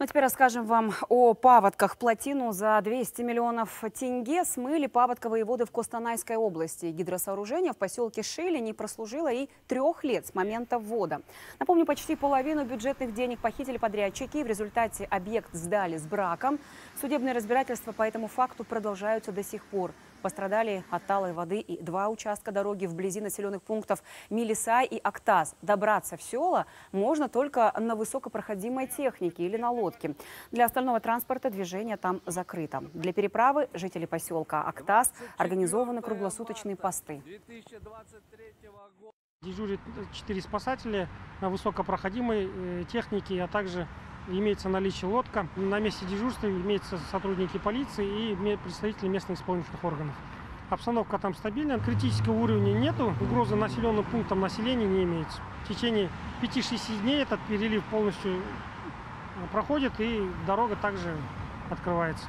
Ну, теперь расскажем вам о паводках. Плотину за 200 миллионов тенге смыли паводковые воды в Костанайской области. Гидросооружение в поселке Шили не прослужило и трех лет с момента ввода. Напомню, почти половину бюджетных денег похитили подрядчики. В результате объект сдали с браком. Судебные разбирательства по этому факту продолжаются до сих пор. Пострадали от талой воды и два участка дороги вблизи населенных пунктов Милисай и Актаз. Добраться в села можно только на высокопроходимой технике или на лодке. Для остального транспорта движение там закрыто. Для переправы жители поселка Актаз организованы круглосуточные посты. Дежурит 4 спасателя на высокопроходимой э, технике, а также имеется наличие лодка. На месте дежурства имеются сотрудники полиции и представители местных исполнительных органов. Обстановка там стабильная, критического уровня нету, угрозы населенным пунктам населения не имеется. В течение 5-6 дней этот перелив полностью проходит и дорога также открывается.